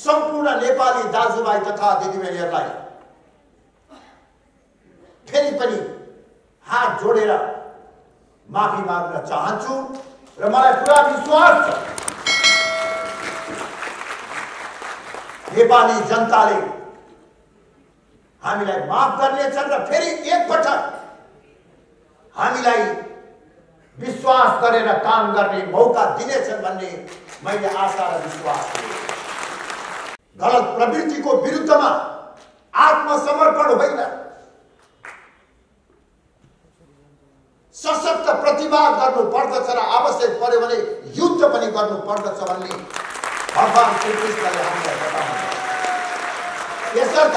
सम्पूर्ण नेपाली दाजुभाइ तथा दिदीबहिनीहरूलाई फेरि पनि हात जोडेर माफी माग्न चाहन्छु र मलाई पुरा विश्वास छ। नेपाली जनताले हामीलाई माफ गर्नेछन् र फेरि एकपटक हामीलाई विश्वास गरेर काम गर्ने मौका दिनेछन् भन्ने मैले आशा र विश्वास गलत प्रवृत्तिको विरुद्धमा आत्मसमर्पण होइन। सशक्त प्रतिवाद गर्नु पर्दछ र आवश्यक पर्यो भने युद्ध पनि गर्नु पर्दछ भन्ने भगवान् श्रीकृष्णले हामीलाई बताउनु यसर्थ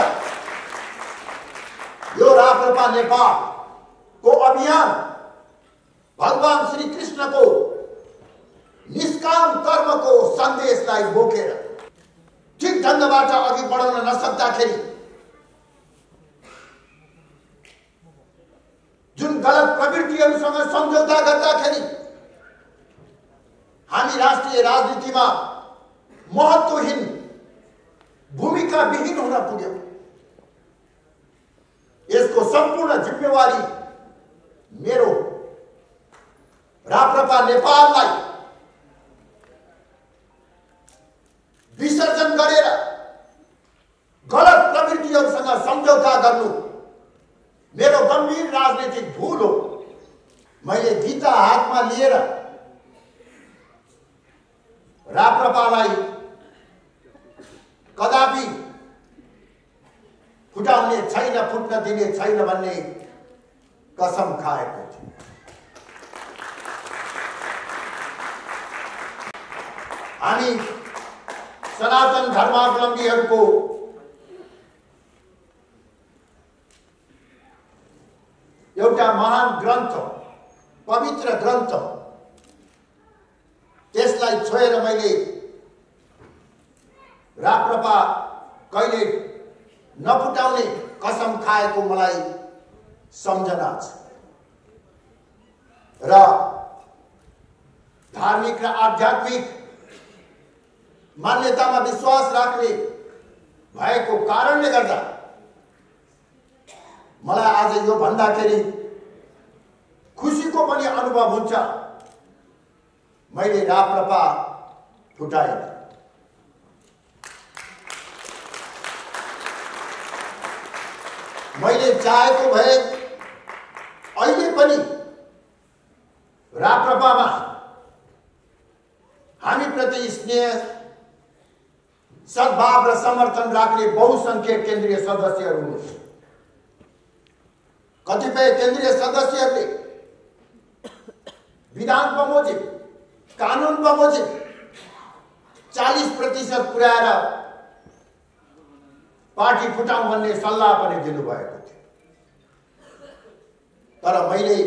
यो राप्रपा नेपालको अभियान भगवान् श्री कृष्णको निष्काम कर्मको सन्देशलाई बोकेर ठिक ढङ्गबाट अघि बढाउन नसक्दाखेरि जुन गलत प्रवृत्तिहरूसँग सम्झौता हामी राष्ट्रिय राजनीतिमा महत्वहीन भूमिका विहीन हुन पुग्यौँ यसको सम्पूर्ण जिम्मेवारी मेरो राप्रपा नेपाललाई विसर्जन गर्नु। मेरो गम्भीर राजनीतिक भूल हो। मैले गीता हातमा लिएर राप्रपालाई कदापि फुटाउने छैन फुट्न दिने छैन भन्ने कसम खाएको थियो हामी सनातन धर्मावलम्बीहरूको एउटा महान ग्रन्थ पवित्र ग्रन्थ। त्यसलाई छोएर मैले राप्रपा कहिले नफुटाउने कसम खाएको मलाई सम्झना छ। र धार्मिक र आध्यात्मिक मान्यतामा विश्वास राख्ने भएको कारणले गर्दा मलाई आज यो भन्दाखेरि खुसीको पनि अनुभव हुन्छ। मैले राप्रपा फुटाएँ। मैले चाहेको भए अहिले पनि राप्रपामा हामीप्रति स्नेह सद्भाव र समर्थन राख्ने बहुसङ्ख्यक केन्द्रीय सदस्यहरू हुन् कतिपय केन्द्रीय सदस्यहरूले विधान बमोजिम कानुन बमोजिम चालिस प्रतिशत पुर्याएर पार्टी फुटाउँ भन्ने सल्लाह पनि दिनुभएको थियो। तर मैले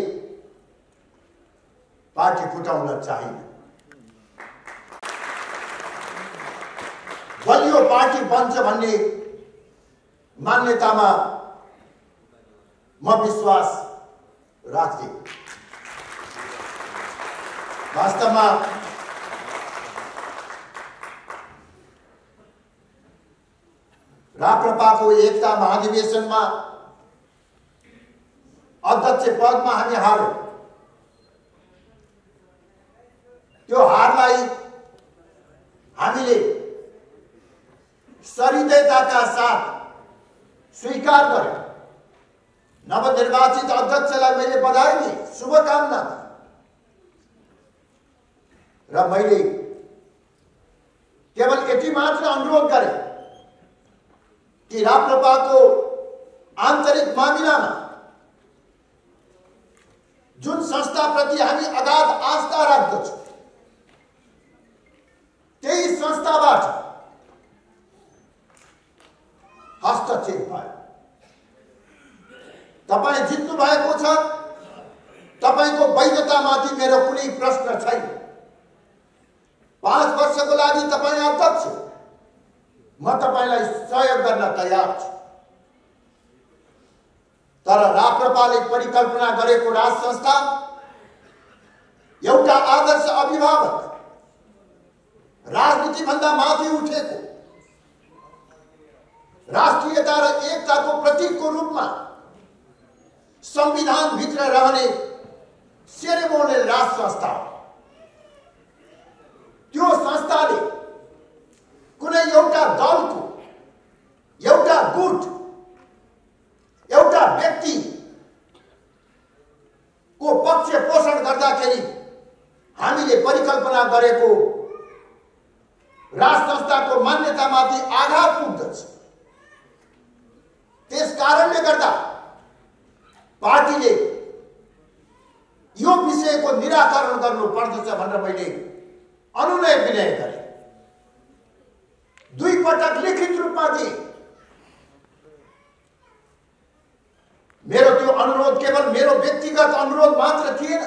पार्टी फुटाउन चाहिनँ। बलियो पार्टी बन्छ भन्ने मान्यतामा म विश्वास राख्थेँ वास्तवमा राप्रपाको एकता महाधिवेशनमा अध्यक्ष पदमा हामी हार्यौँ। त्यो हारलाई हामीले सरिदयताका साथ स्वीकार गर्यो। नवनिर्वाचित अध्यक्षलाई मैले बधाई दिएँ शुभकामना। र मैले केवल यति मात्र अनुरोध गरेँ कि राप्रपाको आन्तरिक मामिलामा जुन संस्थाप्रति हामी अगाध आस्था त्यही संस्थाबाट हस्तक्षेप भयो। तपाई जित्नु भएको छ। तपाईँको वैधतामाथि मेरो कुनै प्रश्न छैन। पाँच वर्षको लागि तपाईँ अध्यक्ष। म तपाईँलाई सहयोग गर्न तयार छु। तर राप्रपाले परिकल्पना गरेको राज संस्था एउटा आदर्श अभिभावक, राजनीतिभन्दा माथि उठेको, राष्ट्रियता र एकताको प्रतीकको रूपमा संविधानभित्र रहने सेरेमोनियल राज संस्था हो। त्यो संस्थाले कुनै एउटा दलको एउटा गुट एउटा व्यक्ति को पक्ष पोषण गर्दाखेरि हामीले परिकल्पना गरेको राज संस्थाको मान्यतामाथि आघात पुग्दछ त्यस कारणले गर्दा पार्टीले यो विषयको निराकरण गर्नु पर्दछ भनेर मैले अनुनय विनय गरेँ। दुई पटक लिखित रूपमा दिए। मेरो त्यो अनुरोध केवल मेरो व्यक्तिगत अनुरोध मात्र थिएन।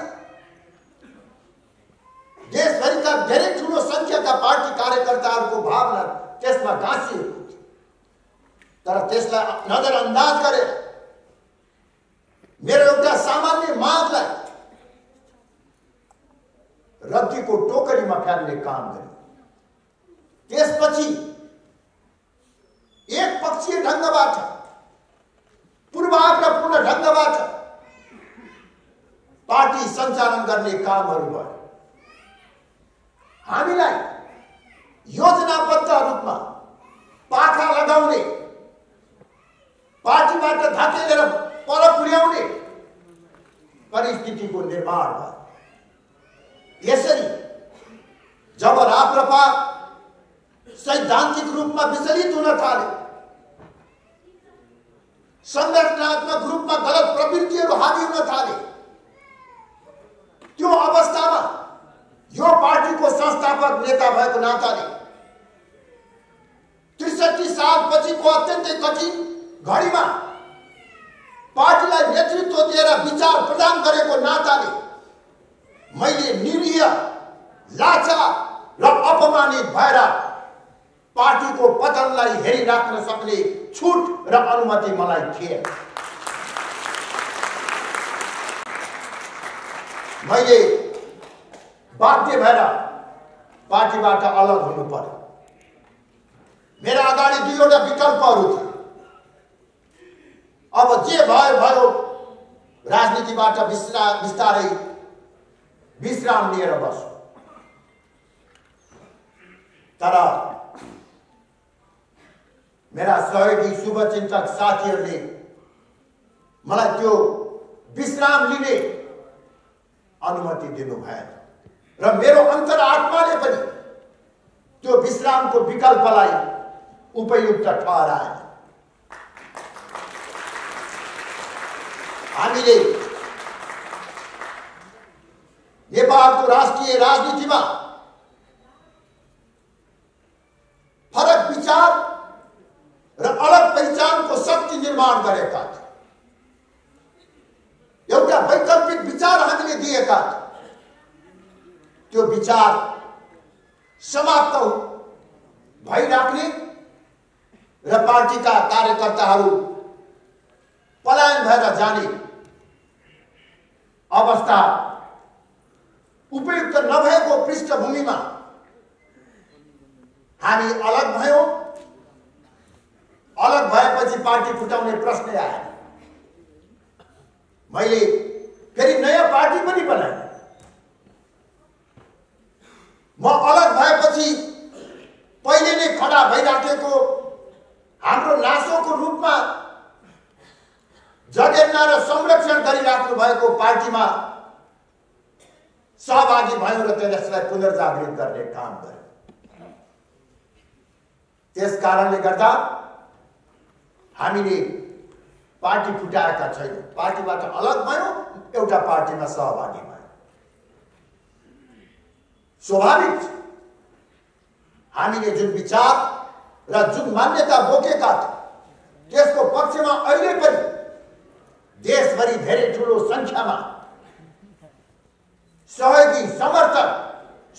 देशभरिका धेरै ठुलो सङ्ख्याका पार्टी कार्यकर्ताहरूको भावना त्यसमा गाँसिएको थियो। तर त्यसलाई नजरअन्दाज गरेर मेरो एउटा सामान्य मागलाई रद्दीको टोकरीमा फ्याल्ने काम गरे त्यसपछि एक पक्षीय ढङ्गबाट पूर्वाग्रहपूर्ण ढङ्गबाट पार्टी सञ्चालन गर्ने कामहरू भयो हामीलाई योजनाबद्ध रूपमा पाखा लगाउने। पार्टीबाट धकेलेर पर पुर्याउने परिस्थितिको निर्माण भयो। यसरी जब राप्रपा सैद्धान्तिक रूपमा विचलित हुन थाले संगठनात्मक रूपमा गलत प्रवृत्तिहरू हावी हुन थाले त्यो अवस्थामा यो पार्टीको संस्थापक नेता भएको नाताले त्रिसठी साल पछिको अत्यन्तै कठिन घडीमा पार्टीलाई नेतृत्व दिएर विचार प्रदान गरेको नाताले मैले निरीह लाचा र अपमानित भएर पार्टीको पतनलाई हेरिराख्न सक्ने छुट र अनुमति मलाई थिएन मैले बाध्य भएर पार्टीबाट अलग हुनु पर्यो। मेरा अगाडि दुईवटा विकल्पहरू थिए अब जे भयो भयो राजनीतिबाट विस्रा बिस्तारै विश्राम लिएर बस्छु। तर मेरा सहयोगी शुभचिन्तक साथीहरूले मलाई त्यो विश्राम लिने अनुमति दिनु भएन र मेरो अन्तर आत्माले पनि त्यो विश्रामको विकल्पलाई उपयुक्त ठहराएन हामीले नेपालको राष्ट्रिय राजनीतिमा फरक विचार र अलग पहिचानको शक्ति निर्माण गरेका थिए एउटा वैकल्पिक विचार हामीले दिएका थियौँ त्यो विचार समाप्त भइराख्ने र पार्टीका कार्यकर्ताहरू पलायन भएर जाने। हामी अलग भयौँ अलग भएपछि पार्टी फुटाउने प्रश्नै आएन मैले फेरि नयाँ पार्टी पनि बनाएँ म अलग भएपछि पहिले नै खडा भइराखेको हाम्रो नासोको रूपमा जगेर्ना र संरक्षण गरिराख्नु भएको पार्टीमा सहभागी भयौँ र त्यसलाई पुनर्जागृत गर्ने काम गर्यो त्यस कारणले गर्दा हामीले पार्टी फुटाएका छैनौँ। पार्टीबाट अलग भयौँ एउटा पार्टीमा सहभागी भयौँ। स्वाभाविक हामीले जुन विचार र जुन मान्यता बोकेका थियौँ त्यसको पक्षमा अहिले पनि देशभरि धेरै ठुलो सङ्ख्यामा सहयोगी समर्थक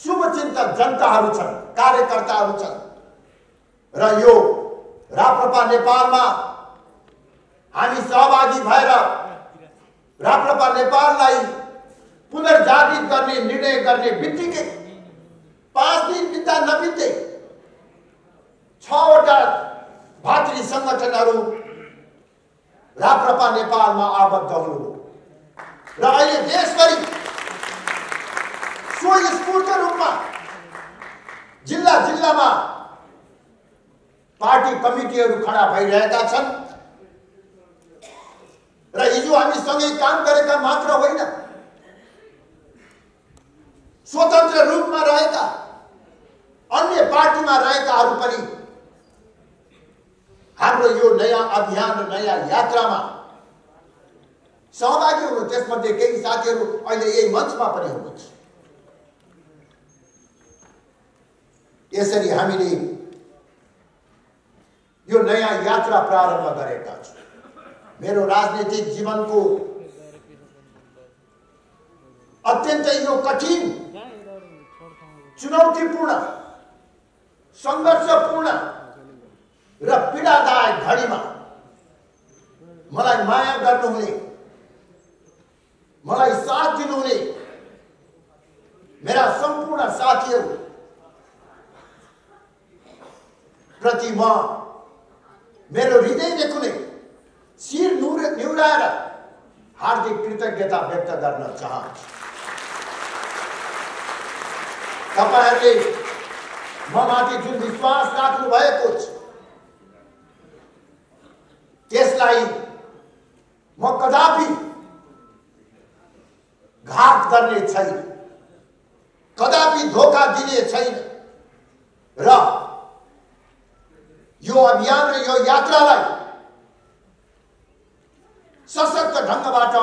शुभचिन्तक जनताहरू छन् कार्यकर्ताहरू छन्। र यो राप्रपा नेपालमा हामी सहभागी भएर राप्रपा नेपाललाई पुनर्जागृत गर्ने निर्णय गर्ने बित्तिकै पाँच दिन बित्दा नबित्दै छवटा भातृ सङ्गठनहरू राप्रपा नेपालमा आबद्ध हुनु। र अहिले देशभरि स्वस्फूर्त रूपमा जिल्ला जिल्लामा पार्टी कमिटीहरू खडा भइरहेका छन्। र हिजो हामी सँगै काम गरेका मात्र होइन स्वतन्त्र रूपमा रहेका अन्य पार्टीमा रहेकाहरू पनि हाम्रो यो नयाँ अभियान र नयाँ यात्रामा सहभागी हुनु त्यसमध्ये केही साथीहरू अहिले यही मञ्चमा पनि हुनुहुन्छ। यसरी हामीले यो नयाँ यात्रा प्रारम्भ गरेका छौँ मेरो राजनीतिक जीवनको अत्यन्तै यो कठिन, चुनौतीपूर्ण, सङ्घर्षपूर्ण र पीडादायक घडीमा मलाई माया गर्नुहुने, मलाई साथ दिनुहुने मेरा सम्पूर्ण साथीहरू प्रति म मेरो हृदयले कुनै शिर नुर निहुराएर हार्दिक कृतज्ञता व्यक्त गर्न चाहन्छु। तपाईँहरूले म माथि जुन विश्वास राख्नु भएको छ त्यसलाई म कदापि घात गर्ने छैन कदापि धोका दिने छैन र यो अभियान र यो यात्रालाई सशक्त ढङ्गबाट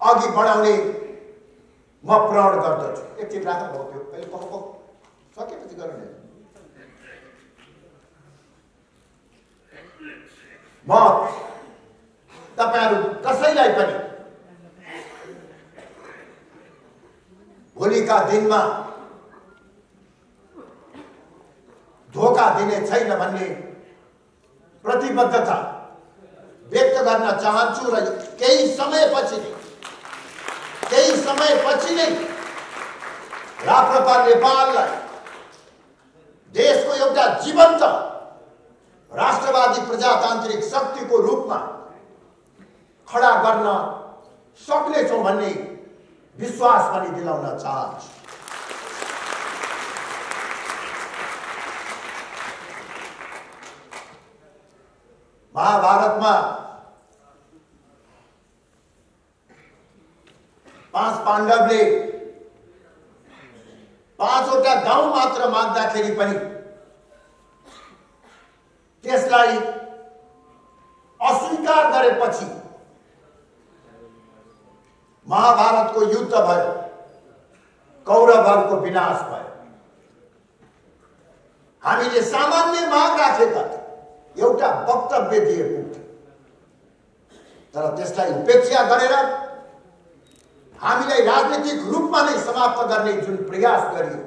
अघि बढाउने म प्रण गर्दछु। एकछिन राख्नु भएको थियो। कहिले पक्क सकेपछि गर्ने म तपाईँहरू कसैलाई पनि भोलिका दिनमा धोका दिने छैन भन्ने प्रतिबद्धता व्यक्त गर्न चाहन्छु र केही समयपछि नै केही समयपछि नै राप्रपा नेपाललाई देशको एउटा जीवन्त राष्ट्रवादी प्रजातान्त्रिक शक्तिको रूपमा खडा गर्न सक्नेछौँ भन्ने विश्वास पनि दिलाउन चाहन्छु। महाभारतमा पाँच पाण्डवले पाँचवटा गाउँ मात्र पनि त्यसलाई अस्वीकार गरेपछि महाभारतको युद्ध भयो, कौरवहरूको विनाश भयो। हामीले सामान्य माग राखेका थियौँ। एउटा वक्तव्य दिएको थियो। तर त्यसलाई उपेक्षा गरेर हामीलाई राजनीतिक समाप्त गर्ने जुन प्रयास गरियो,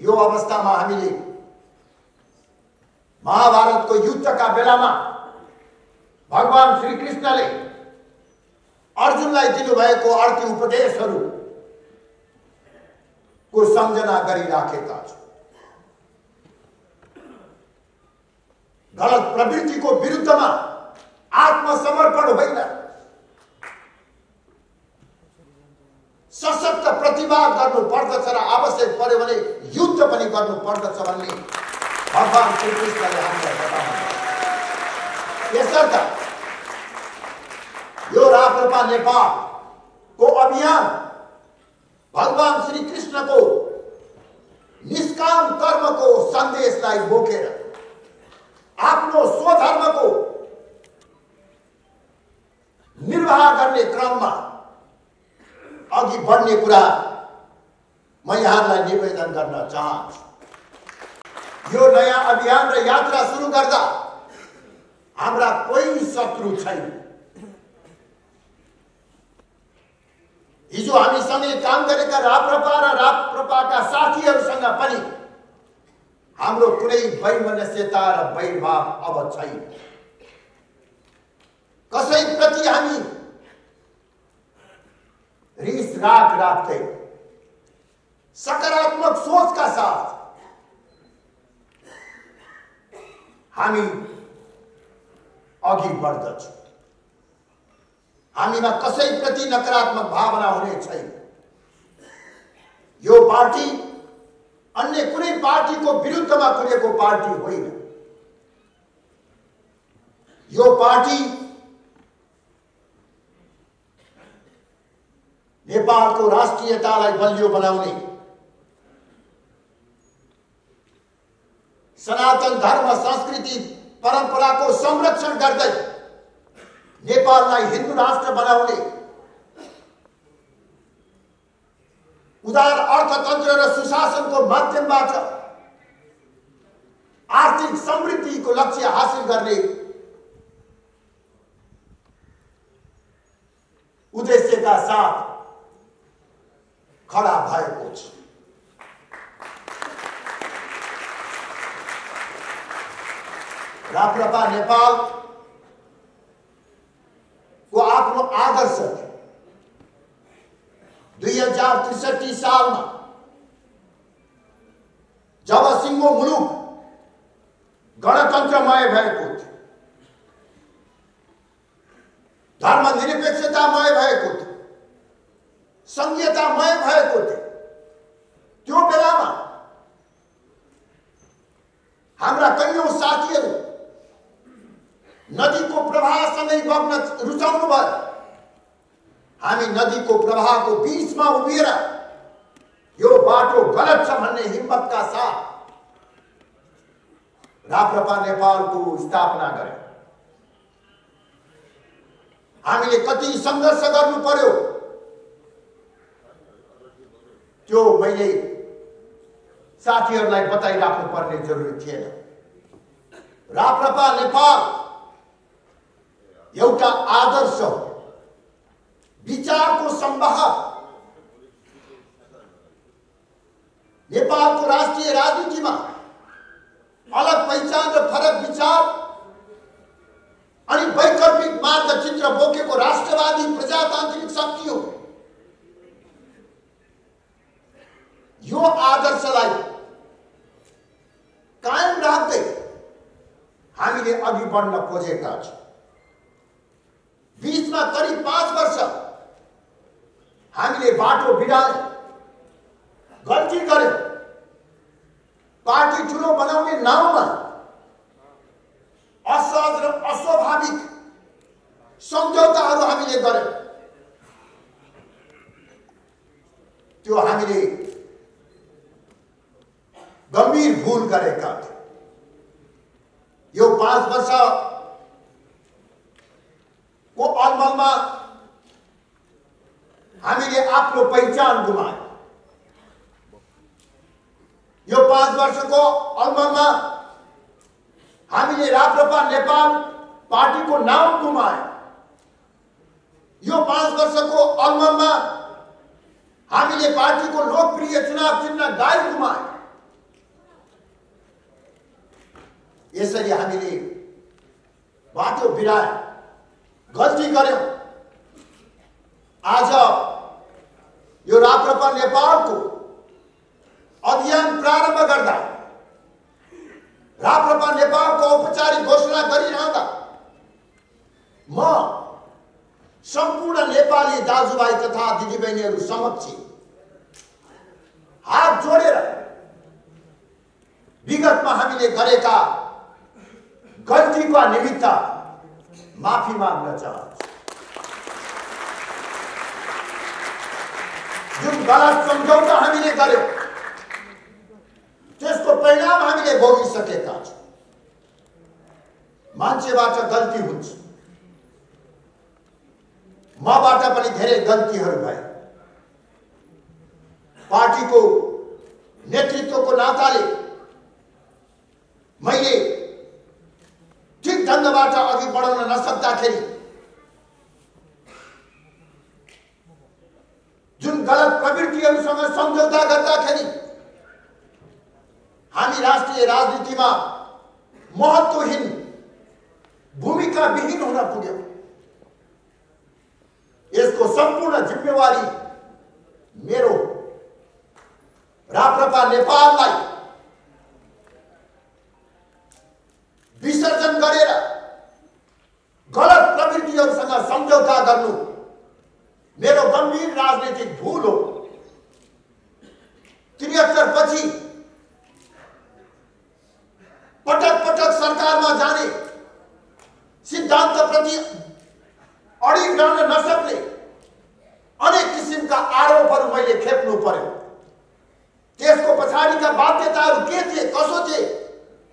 यो अवस्थामा हामीले महाभारतको युद्धका बेलामा भगवान् श्रीकृष्णले अर्जुनलाई दिनुभएको अर्थी उपदेशहरू को सम्झना गरिराखेका छौँ। गलत प्रवृत्तिको विरुद्धमा आत्मसमर्पण होइन। सशक्त प्रतिवाद गर्नु पर्दछ र आवश्यक पर्यो भने युद्ध पनि गर्नु पर्दछ भन्ने भगवान् श्रीकृष्णले हामीलाई बताउनु यसर्थ यो राप्रपा नेपालको अभियान भगवान् श्रीकृष्णको निष्काम कर्मको सन्देशलाई बोकेर आफ्नो स्वधर्मको निर्वाह गर्ने क्रममा अघि बढ्ने कुरा म यहाँलाई निवेदन गर्न चाहन्छु। यो नयाँ अभियान र यात्रा सुरु गर्दा हाम्रा कोही शत्रु छैन। हिजो हामीसँगै काम गरेका राप्रपा र राप्रपाका साथीहरूसँग पनि हाम्रो कुनै वैमनस्यता र वैभाव अब छैन। कसैप्रति हामी रिस राग राख्दै सकारात्मक सोचका साथ हामी अघि बढ्दछु। हामीमा कसैप्रति नकारात्मक भावना हुने छैन। यो पार्टी अन्य कुनै पार्टीको विरुद्धमा कुरेको पार्टी होइन। यो पार्टी नेपालको राष्ट्रियतालाई बलियो बनाउने सनातन धर्म संस्कृति परम्पराको संरक्षण गर्दै नेपाललाई हिन्दू राष्ट्र बनाउने उदार अर्थतन्त्र र सुशासनको माध्यमबाट आर्थिक समृद्धिको लक्ष्य हासिल करने गर्ने उद्देश्यका साथ खडा भएको छ राप्रपा नेपाल को आफ्नो आदर्श दुई हज़ार त्रिसठी सालमा जब सिङ्गो मुलुक गणतन्त्रमय भएको थियो। धर्मनिरपेक्षतामय भएको थियो। संघीयतामय भएको थियो। त्यो बेलामा हाम्रा कैयौँ साथीहरू नदीको प्रवाहसँगै बग्न रुचाउनु भयो हामी नदीको प्रवाहको बिचमा उभिएर यो बाटो गलत छ भन्ने हिम्मतका साथ राप्रपा नेपालको स्थापना गरे हामीले कति सङ्घर्ष गर्नु पर्यो? त्यो मैले साथीहरूलाई बताइराख्नु पर्ने जरुरी थिएन। राप्रपा नेपाल एउटा आदर्श हो। विचारको संवाहक नेपालको राष्ट्रिय राजनीतिमा अलग पहिचान र फरक विचार अनि वैकल्पिक मार्गचित्र बोकेको राष्ट्रवादी प्रजातान्त्रिक शक्ति हो। यो आदर्शलाई कायम राख्दै हामीले अघि बढ्न खोजेका छौँ। बिचमा करिब पाँच वर्ष हामीले बाटो बिराए गल्ती गर्यौँ पार्टी ठुलो बनाउने नाउँमा असहज र अस्वाभाविक सम्झौताहरू हामीले गर्यौँ त्यो हामीले गम्भीर भूल गरेका थियौँ। यो पाँच वर्ष को अलमलमा हामीले आफ्नो पहिचान गुमायौँ। यो पाँच वर्षको अलमलमा हामीले राप्रपा नेपाल पार्टीको नाम गुमायौँ। यो पाँच वर्षको अलमलमा हामीले पार्टीको लोकप्रिय चुनाव चिन्ह गाई गुमायौँ। यसरी हामीले बाटो बिरायौँ गल्ती गर्यौँ। आज यो राप्रपा नेपालको अभियान प्रारम्भ गर्दा राप्रपा नेपालको औपचारिक घोषणा गरिरहँदा म सम्पूर्ण नेपाली दाजुभाइ तथा दिदीबहिनीहरू समक्ष हात जोडेर विगतमा हामीले गरेका गल्तीका निमित्त माफी माग्न चाहन्छु। जुन गलत सम्झौता हामीले गर्यौँ त्यसको परिणाम हामीले भोगिसकेका छौँ मान्छेबाट गल्ती हुन्छ मबाट पनि धेरै गल्तीहरू भए पार्टीको नेतृत्वको नाताले मैले ठिक ढङ्गबाट अघि बढाउन नसक्दाखेरि जुन गलत प्रवृत्तिहरूसँग सम्झौता गर्दाखेरि हामी राष्ट्रिय राजनीतिमा महत्वहीन भूमिका विहीन हुन पुग्यौँ। यसको सम्पूर्ण जिम्मेवारी मेरो राप्रपा नेपाललाई विसर्जन गरेर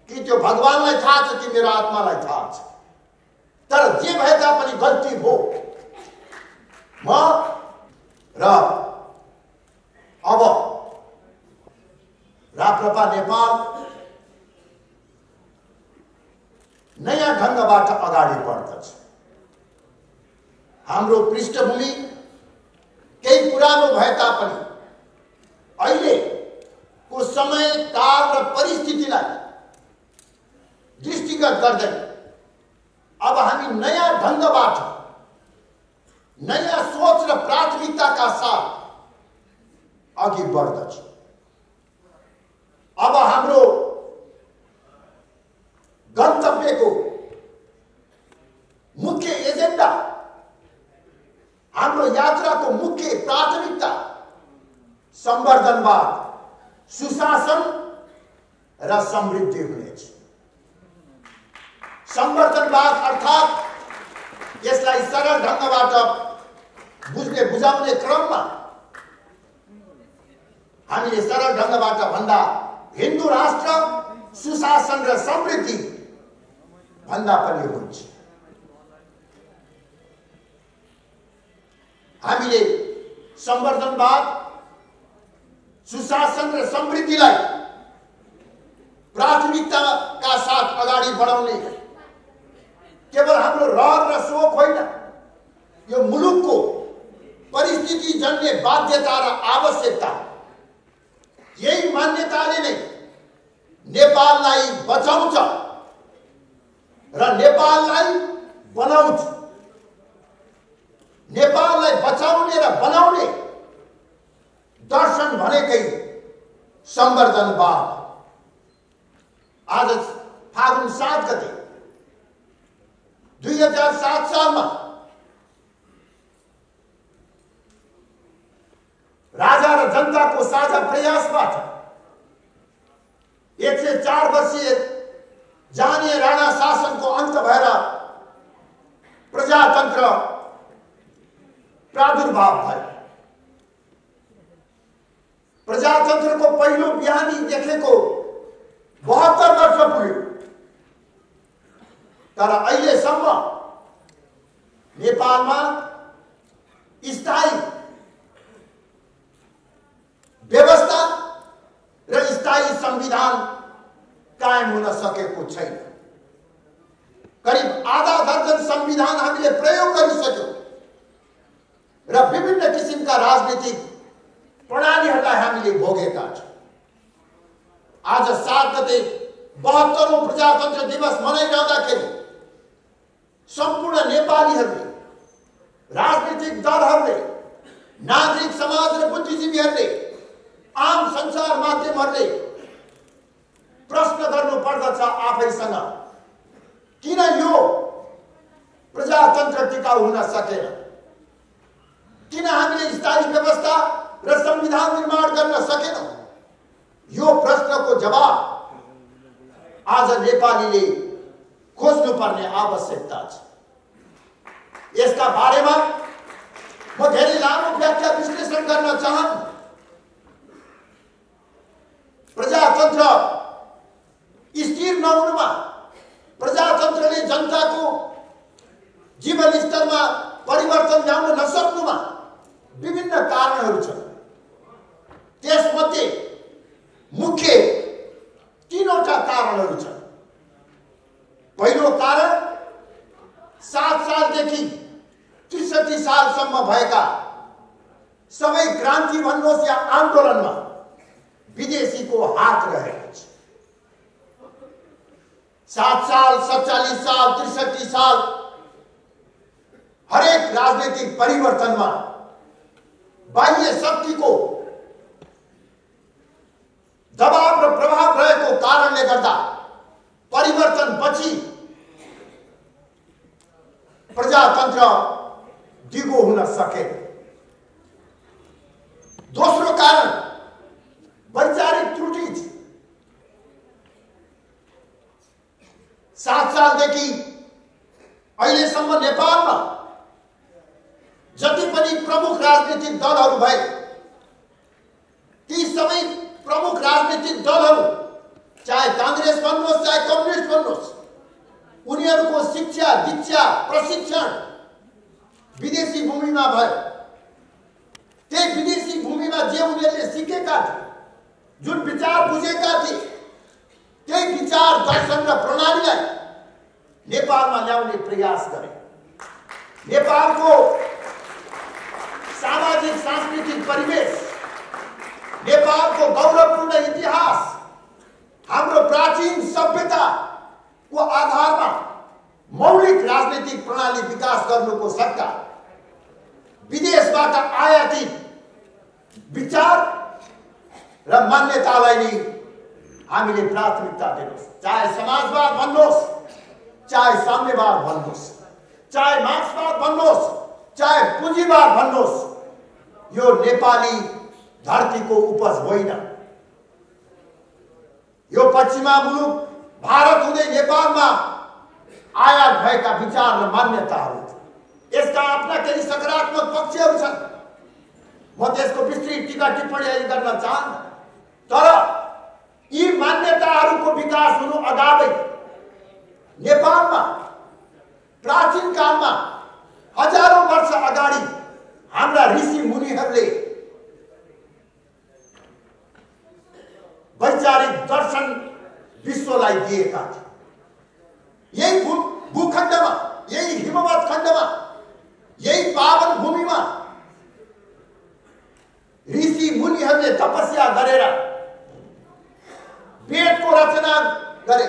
कि त्यो भगवान्लाई थाहा छ कि मेरो आत्मालाई थाहा छ तर जे भए तापनि गल्ती हो म र अब राप्रपा नेपाल नयाँ ढङ्गबाट अगाडि बढ्दछ हाम्रो पृष्ठभूमि केही पुरानो भए तापनि अहिलेको समय काल र परिस्थितिलाई दृष्टिगत गर्दै अब हामी नयाँ ढङ्गबाट नयाँ सोच र प्राथमिकताका साथ अघि बढ्दछौँ अब हाम्रो गन्तव्यको मुख्य एजेन्डा हाम्रो यात्राको मुख्य प्राथमिकता सम्वर्धनवाद सुशासन र समृद्धि हुनेछ सम्वर्धनवाद अर्थात् यसलाई सरल ढङ्गबाट बुझ्ने बुझाउने क्रममा हामीले सरल ढङ्गबाट भन्दा हिन्दू राष्ट्र सुशासन र समृद्धि भन्दा पनि हुन्छ। हामीले सम्वर्धनवाद सुशासन र समृद्धिलाई प्राथमिकताका साथ अगाडि बढाउने केवल हाम्रो रहर र सोख होइन यो मुलुकको परिस्थिति जन्य बाध्यता र आवश्यकता। यही मान्यताले नै नेपाललाई बचाउँछ र नेपाललाई बनाउँछ। नेपाललाई बचाउने र बनाउने दर्शन भनेकै सम्वर्धनवाद आज फागुन सात गते। दुई हजार सात सालमा। राजा र जनताको साझा प्रयासबाट एक सय चार वर्षीय जानीय राणा शासनको अन्त भएर प्रजातन्त्र प्रादुर्भाव भयो। प्रजातन्त्रको पहिलो बिहानी देखेको बहत्तर वर्ष पुग्यो तर अहिलेसम्म स्थायी व्यवस्था र स्थायी संविधान कायम हुन छैन। करिब आधा दर्जन संविधान हामीले प्रयोग गरिसक्यौँ। र विभिन्न किसिमका राजनीतिक प्रणालीहरूलाई हामीले भोगेका छौँ। आज सात गते बहत्तरौँ प्रजातन्त्र दिवस मनाइरहँदाखेरि सम्पूर्ण नेपालीहरूले राजनीतिक दलहरूले नागरिक समाज र बुद्धिजीवीहरूले आम संसार माध्यमहरूले प्रश्न गर्नु पर्दछ आफैसँग किन यो प्रजातन्त्र टिकाउ हुन सकेन? किन हामीले स्थायी व्यवस्था र संविधान निर्माण गर्न सकेनौँ। यो प्रश्नको जवाब आज नेपालीले खोज्नुपर्ने आवश्यकता छ। यसका बारेमा म धेरै लामो व्याख्या विश्लेषण गर्न चाहन्छु। प्रजातन्त्र स्थिर नहुनुमा प्रजातन्त्रले जनताको जीवन स्तरमा परिवर्तन ल्याउन नसक्नुमा विभिन्न कारणहरू छन्। त्यसमध्ये मुख्य तिनवटा कारणहरू छन्। पहिलो कारण सात सालदेखि त्रिसठी सालसम्म भएका सबै क्रान्ति भन्नुहोस् या आन्दोलनमा विदेशीको हात रहेको छ सात साल, सत्तालिस साल, त्रिसठी साल हरेक राजनैतिक परिवर्तनमा बाह्य शक्तिको दबाव र प्रभाव रहेको कारणले गर्दा। परिवर्तन पछि प्रजातन्त्र दिगो हुन सके। दोस्रो कारण, वैचारिक त्रुटि सात सालदेखि अहिलेसम्म नेपालमा जति पनि प्रमुख राजनीतिक दलहरू भए, ती सबै प्रमुख राजनीतिक दलहरू चाहे काङ्ग्रेस भन्नुहोस् चाहे कम्युनिस्ट भन्नुहोस् उनीहरूको शिक्षा, दीक्षा, प्रशिक्षण विदेशी भूमिमा भयो। त्यही विदेशी भूमिमा जे उनीहरूले सिकेका जुन विचार बुझेका थिए, त्यही विचार, दर्शन र प्रणालीलाई नेपालमा ल्याउने प्रयास गरे। नेपालको सामाजिक, सांस्कृतिक परिवेश नेपालको गौरवपूर्ण इतिहास हाम्रो प्राचीन सभ्यताको आधारमा मौलिक राजनैतिक प्रणाली विकास गर्नुको सट्टा विदेशबाट आयातित विचार र मान्यतालाई नै हामीले प्राथमिकता दिनुहोस्। चाहे समाजवाद भन्नुहोस् चाहे साम्यवाद भन्नुहोस् चाहे मार्क्सवाद भन्नुहोस् चाहे पुँजीवाद भन्नुहोस् यो नेपाली धरतीको उपज होइन यो पश्चिमा मुलुक भारत हुँदै नेपालमा आयात भएका विचार र मान्यताहरू यसका आफ्ना केही सकारात्मक पक्षहरू छन्। म त्यसको विस्तृत टिका टिप्पणी गर्न चाहन्न तर यी मान्यताहरूको विकास हुनु अगावै नेपालमा प्राचीन कालमा हजारौँ वर्ष अगाडि हाम्रा ऋषि मुनिहरूले वैचारिक दर्शन विश्वलाई दिएका थिए यही भू, भूखण्डमा, यही हिमवत खण्डमा, यही पावन भूमिमा ऋषि मुनिहरूले तपस्या गरेर वेदको रचना गरे।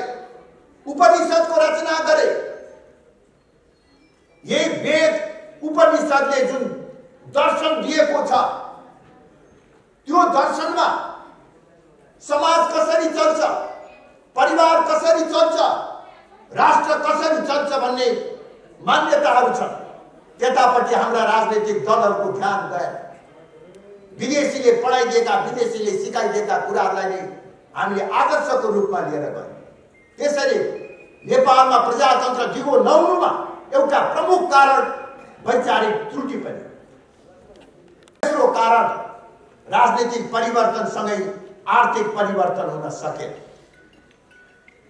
हामीले आदर्शको रूपमा लिएर गयौँ। त्यसरी नेपालमा प्रजातन्त्र दिगो नहुनुमा एउटा प्रमुख कारण वैचारिक त्रुटि पनि। तेस्रो कारण राजनीतिक परिवर्तनसँगै आर्थिक परिवर्तन हुन सके।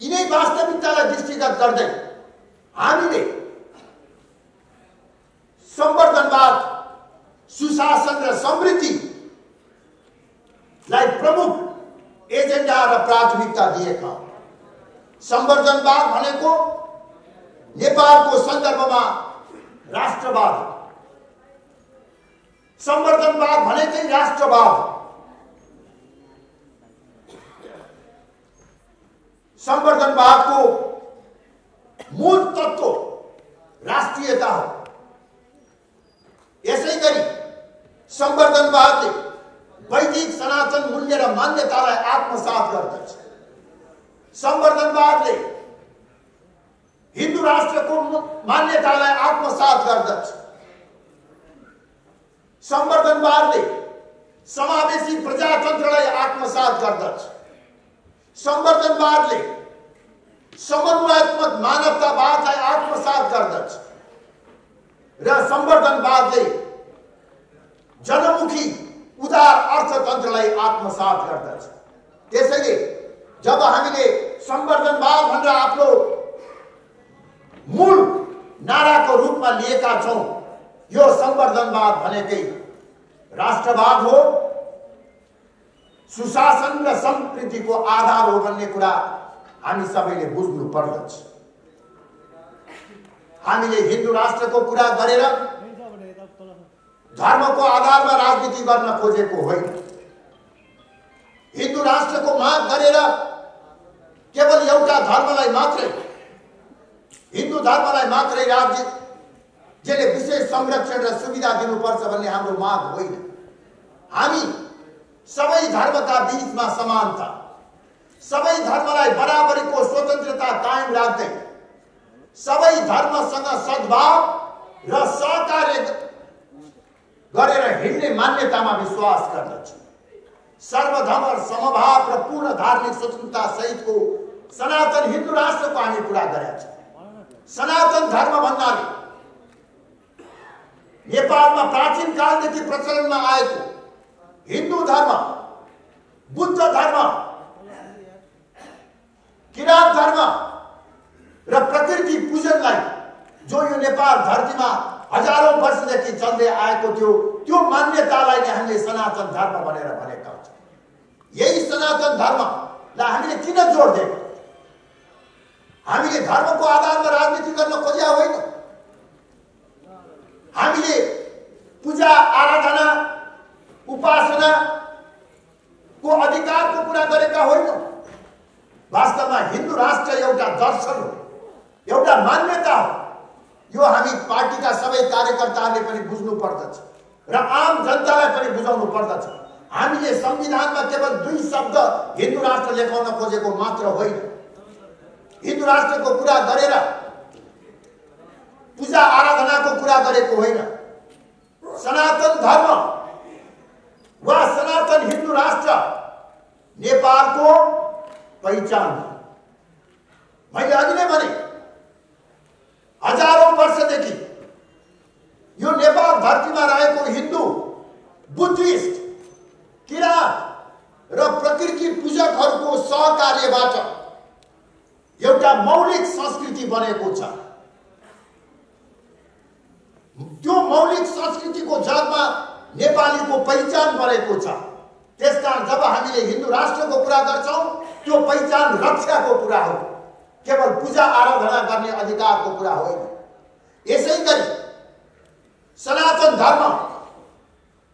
यिनै वास्तविकतालाई दृष्टिगत गर्दै हामीले सम्वर्धनवाद सुशासन र समृद्धिलाई प्रमुख एजेन्डा र प्राथमिकता दिएका सम्वर्धनवाद भनेको नेपालको सन्दर्भमा राष्ट्रवाद। संवर्धनवाद भनेकै राष्ट्रवाद। सम्वर्धनवादको मूल तत्त्व राष्ट्रियता हो। यसै गरी सम्वर्धनवादले वैदिक सनातन मूल्य र मान्यतालाई आत्मसात गर्दछ। सम्वर्धनवादले हिन्दू राष्ट्रको मान्यतालाई आत्मसात गर्दछ। सम्वर्धनवादले समावेशी प्रजातन्त्रलाई आत्मसात गर्दछ। सम्वर्धनवादले समन्वयात्मक मानवतावादलाई आत्मसात गर्दछ। र सम्वर्धनवादले जनमुखी उदार अर्थतन्त्रलाई आत्मसात गर्दछ। त्यसैले जब हामीले सम्वर्धनवाद भनेर आफ्नो मूल नाराको रूपमा लिएका छौँ यो सम्वर्धनवाद भनेकै राष्ट्रवाद हो सुशासन र समृद्धिको आधार हो भन्ने कुरा हामी सबैले बुझ्नु पर्दछ। हामीले हिन्दू राष्ट्रको कुरा गरेर धर्मको आधारमा राजनीति गर्न खोजेको होइन। हिन्दू राष्ट्रको माग गरेर केवल एउटा धर्मलाई मात्रै हिन्दू धर्मलाई मात्रै राज्य जसले विशेष संरक्षण र सुविधा दिनुपर्छ भन्ने हाम्रो माग होइन। हामी सबै धर्मका बिचमा समानता सबै धर्मलाई बराबरीको स्वतन्त्रता कायम राख्दै सबै धर्मसँग सद्भाव र सहकार्य गरेर हिँड्ने मान्यतामा विश्वास गर्दछु। सर्वधर्म समभाव र पूर्ण धार्मिक स्वतन्त्रता सहितको सनातन हिन्दू राष्ट्रको हामी कुरा गरेका छौँ सनातन धर्म भन्नाले नेपालमा प्राचीन कालदेखि प्रचलनमा आएको हिन्दू धर्म बुद्ध धर्म किराँत धर्म र प्रकृति पूजनलाई जो यो नेपाल धरतीमा हजारौँ वर्षदेखि चल्दै आएको थियो। त्यो मान्यतालाई नै हामीले सनातन धर्म भनेर भनेका हुन्छौँ। यही सनातन धर्मलाई हामीले किन जोड दिएको? हामीले धर्मको आधारमा राजनीति गर्न खोज्या होइन। हामीले पूजा आराधना उपासनाको अधिकारको कुरा गरेका होइनौँ। वास्तवमा हिन्दू राष्ट्र एउटा दर्शन हो एउटा मान्यता हो। यो हामी पार्टीका सबै कार्यकर्ताहरूले पनि बुझ्नु पर्दछ र आम जनतालाई पनि बुझाउनु पर्दछ। हामीले संविधानमा केवल दुई शब्द हिंदू राष्ट्र लेखाउन खोजेको मात्र होइन। हिंदू राष्ट्रको कुरा गरेर, पूजा आराधनाको कुरा सनातन धर्म वा सनातन हिंदू राष्ट्र नेपालको पहिचान मैले अघि नै भने हजारौँ वर्षदेखि यो नेपाल धरतीमा रहेको हिन्दू बुद्धिस्ट किराँत र प्रकृति पूजकहरूको सहकार्यबाट एउटा मौलिक संस्कृति बनेको छ। त्यो मौलिक संस्कृतिको जगमा नेपालीको पहिचान बनेको छ। त्यसकारण जब हामीले हिन्दू राष्ट्रको कुरा गर्छौँ त्यो पहिचान रक्षाको कुरा हो। केवल पूजा आराधना गर्ने अधिकारको कुरा होइन। यसै गरी सनातन धर्म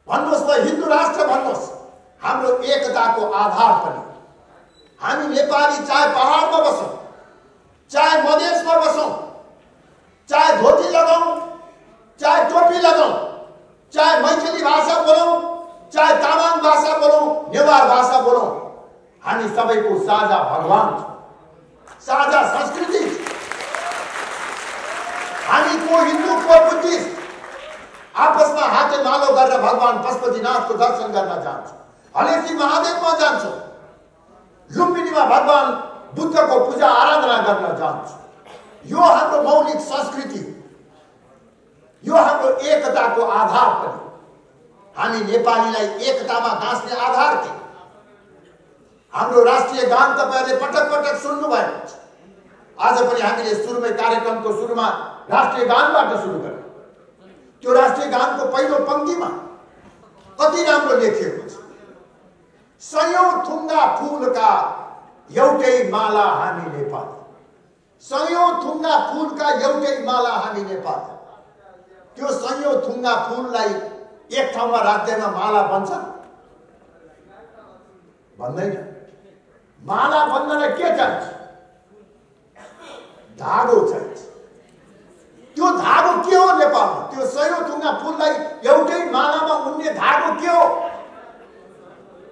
भन्नुहोस् वा हिन्दू राष्ट्र भन्नुहोस् हाम्रो एकताको आधार पनि। हामी नेपाली चाहे पहाडमा बसौँ चाहे मधेसमा बसौँ चाहे धोती लगाउँ चाहे टोपी लगाउँ चाहे मैथिली भाषा बोलौँ चाहे तामाङ भाषा बोलौँ नेवार भाषा बोलौँ हामी सबैको साझा भगवान् साझा संस्कृति हामी को हिन्दू को बुद्धिस्ट आपसमा हाते मालो गरेर भगवान् पशुपतिनाथको दर्शन गर्न जान्छौँ. हलेसी महादेवमा जान्छौँ. लुम्बिनीमा भगवान् बुद्धको पूजा आराधना गर्न जान्छौँ. यो हाम्रो मौलिक संस्कृति. यो हाम्रो एकताको आधार पनि. हामी नेपालीलाई एकतामा गाँच्ने आधार के? हाम्रो राष्ट्रिय गान तपाईँहरूले पटक पटक सुन्नु भएको छ आज पनि हामीले सुरुमै कार्यक्रमको सुरुमा राष्ट्रिय गानबाट सुरु गर्यौँ। त्यो राष्ट्रिय गानको पहिलो पङ्क्तिमा कति राम्रो लेखिएको छ। सयौँ थुङ्गा फुलका एउटै माला हामी नेपाल। सयौँ थुङ्गा फुलका एउटै माला हामी नेपाल। त्यो सयौँ थुङ्गा फुललाई एक ठाउँमा राख्दैमा माला बन्छ भन्दैन। माला बन्नलाई के चाहिन्छ? धागो चाहिन्छ। त्यो धागो के हो नेपालमा? त्यो सयौँ थुङ्गा फुललाई एउटै मालामा उन्ने धागो के हो?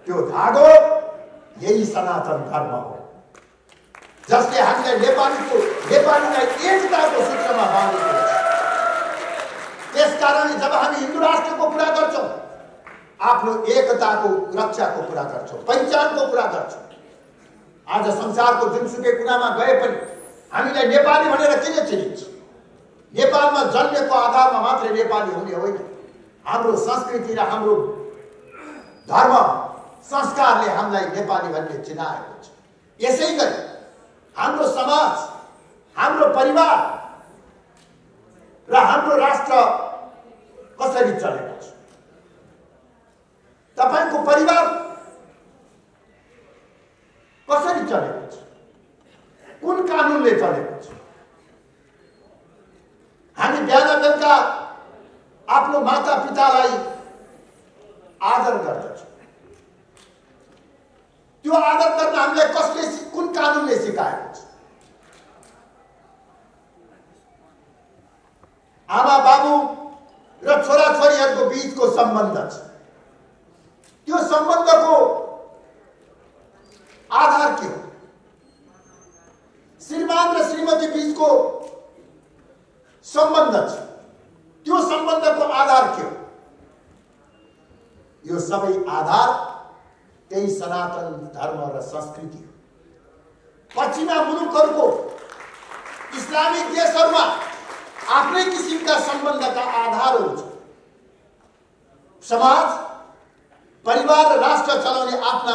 त्यो धागो यही सनातन धर्म हो। जसले हामीलाई नेपालीको नेपालीलाई एकताको सूत्रमा बाँधेको छ। त्यसकारणले जब हामी हिन्दू राष्ट्रको कुरा गर्छौँ आफ्नो एकताको रक्षाको कुरा गर्छौँ पहिचानको कुरा गर्छौँ। आज संसारको जुनसुकै कुनामा गए पनि हामीलाई नेपाली भनेर किन चिनिन्छ? नेपालमा जन्मेको आधारमा मात्रै नेपाली हुने होइन। हाम्रो संस्कृति र हाम्रो धर्म संस्कारले हामीलाई नेपाली भन्ने चिनाएको छ। यसै गरी हाम्रो समाज हाम्रो परिवार र हाम्रो राष्ट्र कसरी चलेको छ तपाईँको परिवार कसरी चलेको छ कुन कानुनले चलेको छ हामी बिहान बेलुका आफ्नो माता पितालाई आदर गर्दछौँ त्यो आदर गर्न हामीलाई कसले कुन कानुनले सिकाएको छ आमा बाबु र छोराछोरीहरूको बिचको सम्बन्ध छ त्यो सम्बन्धको आधार के हो श्रीमान र श्रीमती बिचको सम्बन्ध छ त्यो सम्बन्धको आधार के हो यो सबै आधार त्यही सनातन धर्म र संस्कृति हो पश्चिमा मुलुकहरूको इस्लामिक देशहरूमा आफ्नै किसिमका सम्बन्धका आधारहरू छ समाज परिवार र राष्ट्र चलाउने आफ्ना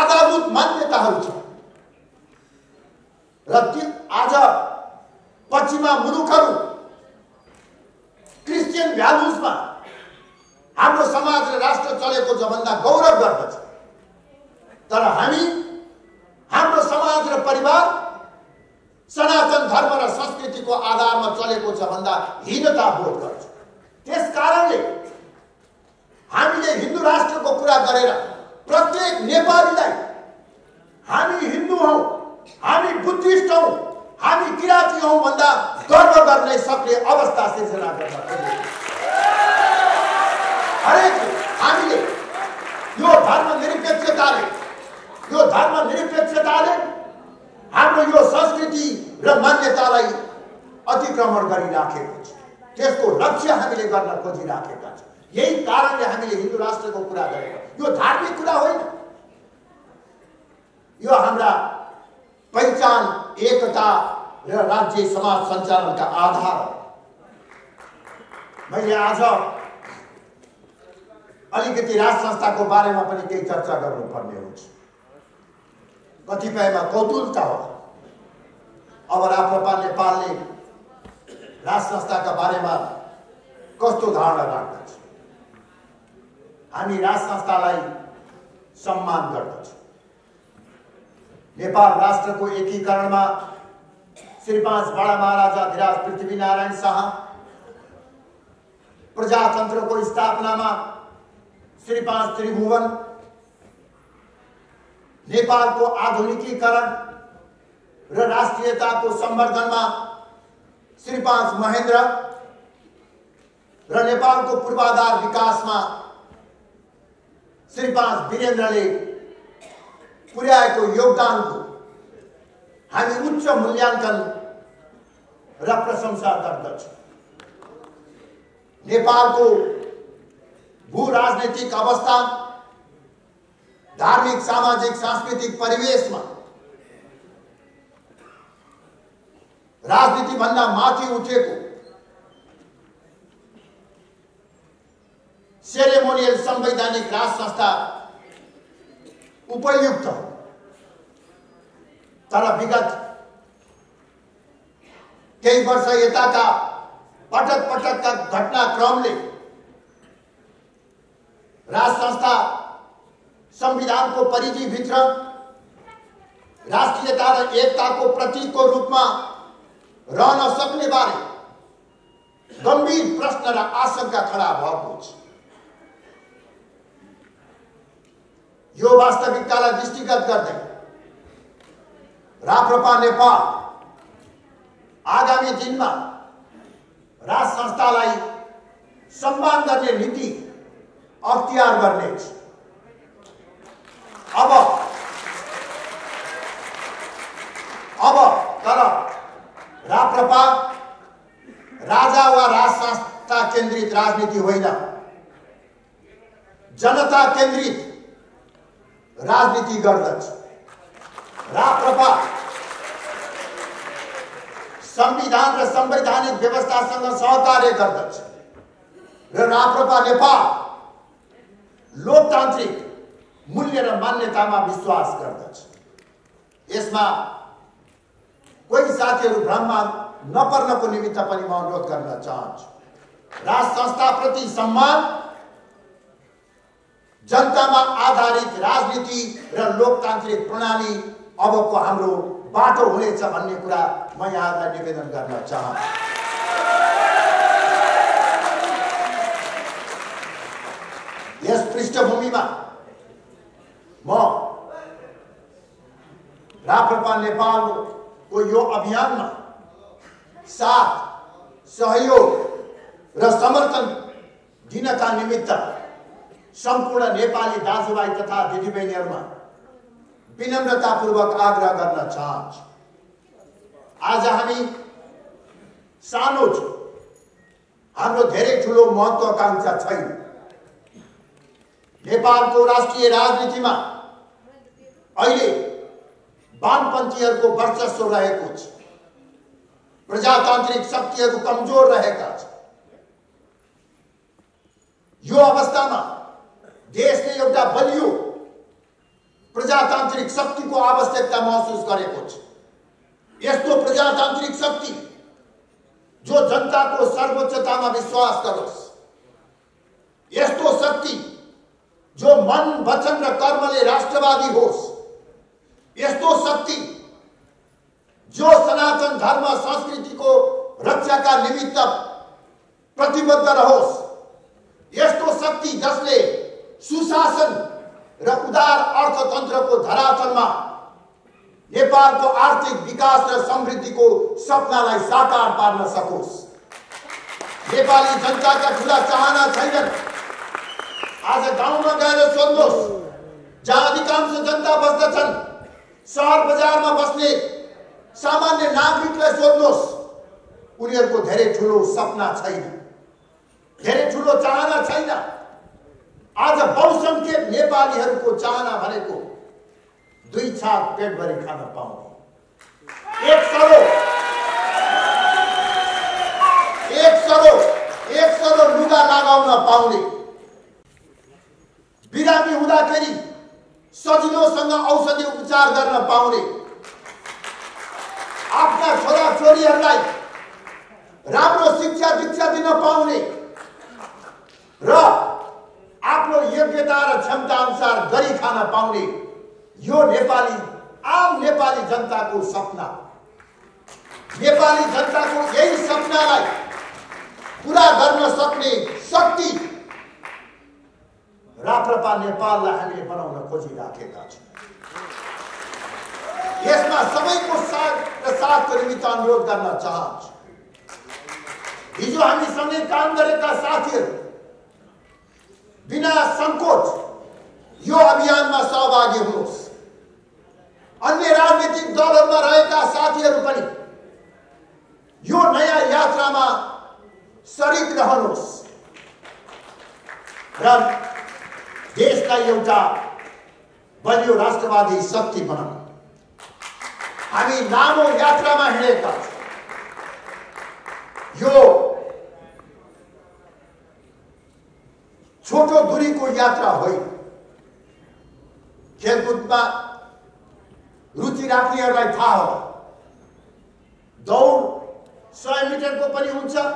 आधारभूत मान्यताहरू छ र ती आज पश्चिमा मुलुकहरू क्रिस्चियन भ्यालुजमा हाम्रो समाज र राष्ट्र चलेको छ भन्दा गौरव गर्दछ तर हामी हाम्रो समाज र परिवार सनातन धर्म र संस्कृतिको आधारमा चलेको छ भन्दा हीनता बोध गर्छ। त्यस कारणले हामीले हिन्दू राष्ट्रको कुरा गरेर प्रत्येक नेपालीलाई हामी हिन्दू हौ हामी बुद्धिस्ट हौ हामी किराँती हौ भन्दा गर्व गर्ने सक्ने अवस्था सिर्जना गर्न हरेक हामीले यो धर्म निरपेक्षताले यो धर्म निरपेक्षताले हाम्रो यो संस्कृति र मान्यतालाई अतिक्रमण गरिराखेको छ। त्यसको लक्ष्य हामीले गर्न खोजिराखेका छौँ। यही कारणले हामीले हिन्दू राष्ट्रको कुरा गरेको यो धार्मिक कुरा होइन। यो हाम्रा पहिचान एकता र राज्य समाज सञ्चालनका आधार मैले आज अलिकति राज संस्थाको बारेमा पनि केही चर्चा गर्नुपर्ने हुन्छ। कतिपयमा कौतुकता हो अब राप्रपा नेपालले राज संस्थाका बारेमा कस्तो धारणा राख्दछ हामी राज सम्मान गर्दछौँ नेपाल राष्ट्रको एकीकरणमा श्री पाँच बडा महाराजा धिराज पृथ्वीनारायण शाह प्रजातंत्र प्रजातन्त्रको स्थापनामा श्री पाँच त्रिभुवन नेपालको आधुनिकीकरण र राष्ट्रियताको सम्वर्धनमा श्री पाँच महेन्द्र र नेपालको पूर्वाधार विकासमा श्री पाँच वीरेन्द्रले पुर्याएको योगदानको हामी उच्च मूल्याङ्कन र प्रशंसा गर्दछौँ। नेपालको भू राजनैतिक अवस्था धार्मिक सामाजिक सांस्कृतिक परिवेशमा। राजनीतिभन्दा माथि उठेको सेरेमोनियल संवैधानिक राज संस्था उपयुक्त हो। तर विगत केही वर्ष यताका पटक पटकका घटनाक्रमले राज संस्था संविधानको परिधिभित्र राष्ट्रियता र एकताको प्रतीकको रूपमा रहन सक्ने बारे गम्भीर प्रश्न र आशंका खडा भएको छ। यो वास्तविकतालाई दृष्टिगत गर्दै राप्रपा नेपाल आगामी दिनमा राज संस्थालाई सम्मान गर्ने नीति अख्तियार गर्नेछ अब अब तर राप्रपा राजा वा राज संस्था केन्द्रित राजनीति होइन। जनता केन्द्रित राजनीति गर्दछ। राप्रपा संविधान र संवैधानिक व्यवस्थासँग सहकार्य गर्दछ। र राप्रपा नेपाल लोकतान्त्रिक मूल्य र मान्यतामा विश्वास गर्दछ। यसमा कोही साथीहरू भ्रममा नपर्नको निमित्त पनि म अनुरोध गर्न चाहन्छु। राज संस्थाप्रति सम्मान जनतामा आधारित राजनीति र लोकतान्त्रिक प्रणाली अबको हाम्रो बाटो हुनेछ भन्ने कुरा म यहाँलाई निवेदन गर्न चाहन्छु। यस पृष्ठभूमिमा म राप्रपा नेपालको यो अभियानमा साथ सहयोग र समर्थन दिनका निमित्त सम्पूर्ण नेपाली दाजुभाइ तथा दिदीबहिनीहरूमा विनम्रतापूर्वक आग्रह गर्न चाहन्छु। आज हामी सानो छौँ। हाम्रो धेरै ठुलो महत्वाकांक्षा छैन। नेपालको राष्ट्रिय राजनीतिमा अहिले वामपन्थीहरूको वर्चस्व रहेको छ। प्रजातान्त्रिक शक्तिहरू कमजोर रहेका छन् यो अवस्थामा देशले एउटा बलियो प्रजातान्त्रिक शक्तिको आवश्यकता महसुस गरेको छ। यस्तो प्रजातान्त्रिक शक्ति जो जनताको सर्वोच्चतामा विश्वास गरोस्। यस्तो शक्ति जो मन वचन र कर्मले राष्ट्रवादी होस्। यस्तो शक्ति जो सनातन धर्म संस्कृतिको रक्षाका निमित्त प्रतिबद्ध रहोस् यस्तो शक्ति जसले सुशासन र उदार अर्थतन्त्रको धरातलमा नेपालको आर्थिक विकास र समृद्धिको सपनालाई साकार पार्न सकोस्। नेपाली जनताका ठुला चाहना छैनन्। आज गाउँमा गएर सोध्नुहोस् जहाँ अधिकांश जनता बस्दछन् सहर बजारमा बस्ने सामान्य नागरिकलाई सोध्नुहोस्। उनीहरूको धेरै ठुलो सपना छैन। धेरै ठुलो चाहना छैन। आज बहुसङ्ख्यक नेपालीहरूको चाहना भनेको दुई छाक पेटभरि खान पाउने। एक सरो। एक सरो। एक सरो लुगा लगाउन पाउने। बिरामी हुँदाखेरि सजिलोसँग औषधि उपचार गर्न पाउने। आफ्ना छोरा छोरीहरूलाई राम्रो शिक्षा दीक्षा दिन पाउने र आफ्नो योग्यता र क्षमता अनुसार गरी खान पाउने यो नेपाली आम नेपाली जनताको सपना नेपाली जनताको यही सपनालाई पुरा गर्न सक्ने शक्ति राप्रपा नेपाललाई हामीले बनाउन खोजिराखेका छौँ यसमा सबैको साथ र साथको निमित्त अनुरोध गर्न चाहन्छु। हिजो हामीसँगै काम गरेका साथीहरू बिना सङ्कोच यो अभियानमा सहभागी हुनुहोस्। अन्य राजनीतिक दलहरूमा रहेका साथीहरू पनि यो नयाँ यात्रामा सरिक रहनुहोस्। र देशलाई एउटा बलियो राष्ट्रवादी शक्ति बनाउनु हामी लामो यात्रामा हिँडेका यो छोटो दूरीको यात्रा होइन खेलकुदमा रुचि राख्नेहरूलाई थाहा होला दौड सय मिटरको पनि हुन्छ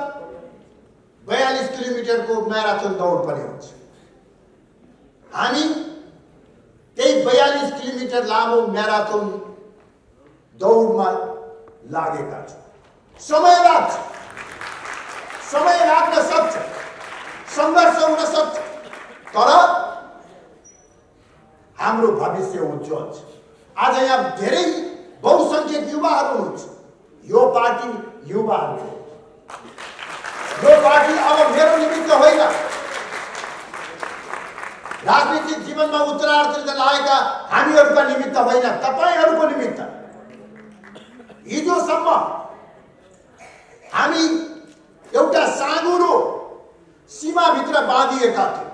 बयालिस किलोमिटरको म्याराथन दौड पनि हुन्छ हामी त्यही बयालिस किलोमिटर लामो म्याराथन दौडमा लागेका छौँ। समय लाग्छ। समय लाग्न सक्छ। सङ्घर्ष हुन सक्छ। तर हाम्रो भविष्य उज्जवल छ। आज यहाँ धेरै बहुसङ्ख्यक युवाहरू हुनुहुन्छ। यो पार्टी युवाहरू। यो पार्टी अब मेरो निमित्त होइन। राजनीतिक जीवनमा उत्तरार्थ लागेका हामीहरूका निमित्त होइन। तपाईँहरूको निमित्त। हिजोसम्म हामी एउटा साँगुरो सीमाभित्र बाँधिएका थियौँ।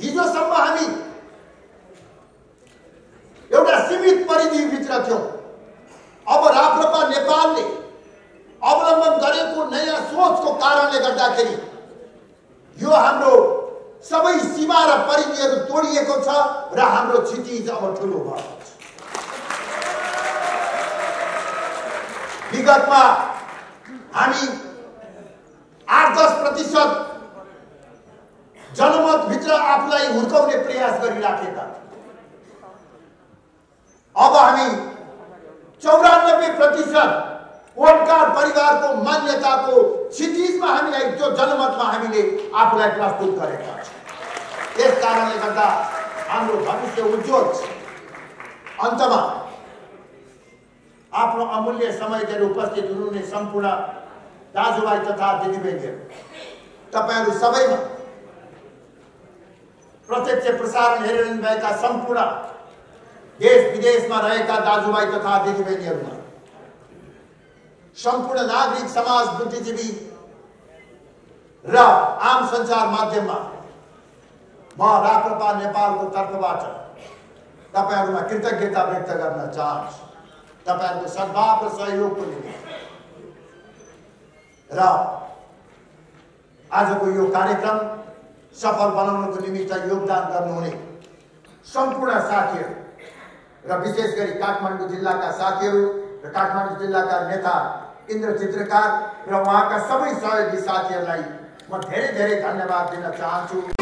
हिजोसम्म हामी एउटा सीमित परिधिभित्र थियौँ। अब राप्रपा नेपालले अवलम्बन गरेको नयाँ सोचको कारणले गर्दाखेरि यो हाम्रो सबै सीमा र परिधिहरू तोडिएको छ र हाम्रो क्षितिज अब ठुलो भएको विगतमा हामी आठ दस प्रतिशत जनमतभित्र आफूलाई हुर्काउने प्रयास गरिराखेका अब हामी चौरानब्बे प्रतिशत ओटकार परिवारको मान्यताको क्षितिजमा हामीलाई त्यो जनमतमा हामीले आफूलाई प्रस्तुत गरेका छौँ। यस कारणले गर्दा हाम्रो भविष्य उज्जवल छ। अन्तमा आफ्नो अमूल्य समय दिएर उपस्थित हुनुहुने सम्पूर्ण दाजुभाइ तथा दिदीबहिनीहरू। तपाईँहरू सबैमा प्रत्यक्ष प्रसारण हेरिरहनु भएका सम्पूर्ण देश विदेशमा रहेका दाजुभाइ तथा दिदीबहिनीहरूमा। सम्पूर्ण नागरिक समाज बुद्धिजीवी र आम सञ्चार माध्यममा म राप्रपा नेपालको तर्फबाट तपाईँहरूमा कृतज्ञता व्यक्त गर्न चाहन्छु। तपाईँहरूको सद्भाव र सहयोगको निम्ति र आजको यो कार्यक्रम सफल बनाउनको निमित्त योगदान गर्नुहुने सम्पूर्ण साथीहरू र विशेष गरी काठमाडौँ जिल्लाका साथीहरू र काठमाडौँ जिल्लाका नेता इन्द्र चित्रकार र उहाँका सबै सहयोगी साथीहरूलाई म धेरै धेरै धन्यवाद दिन चाहन्छु।